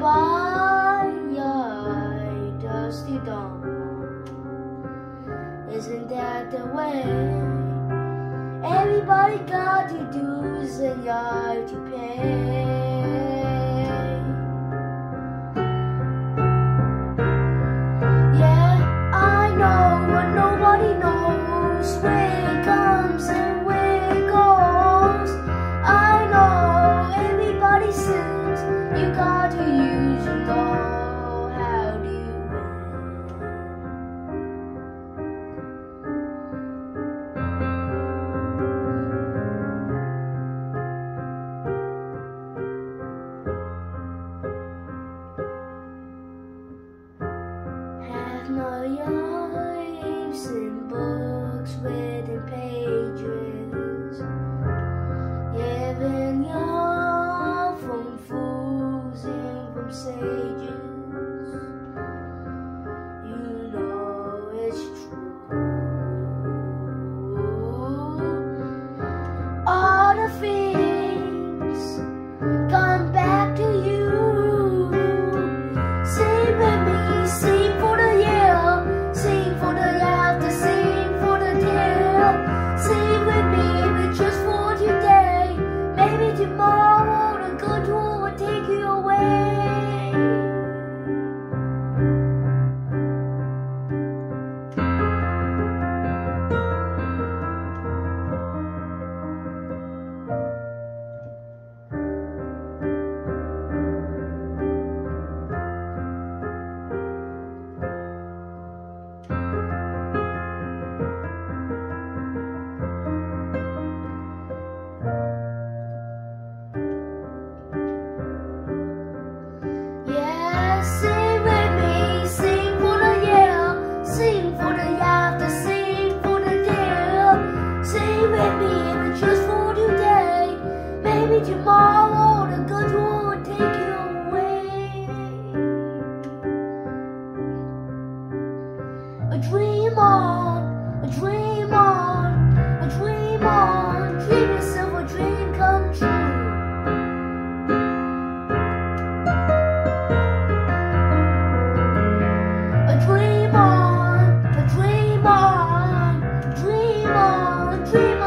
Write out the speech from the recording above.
by dusty dawn. Isn't that the way? Everybody got to and yard to pay. My lives in books written pages, All tomorrow the good will take you away. A dream on, a dream on, a dream on. Dream yourself a dream come true. A dream on, a dream on, dream on, dream on.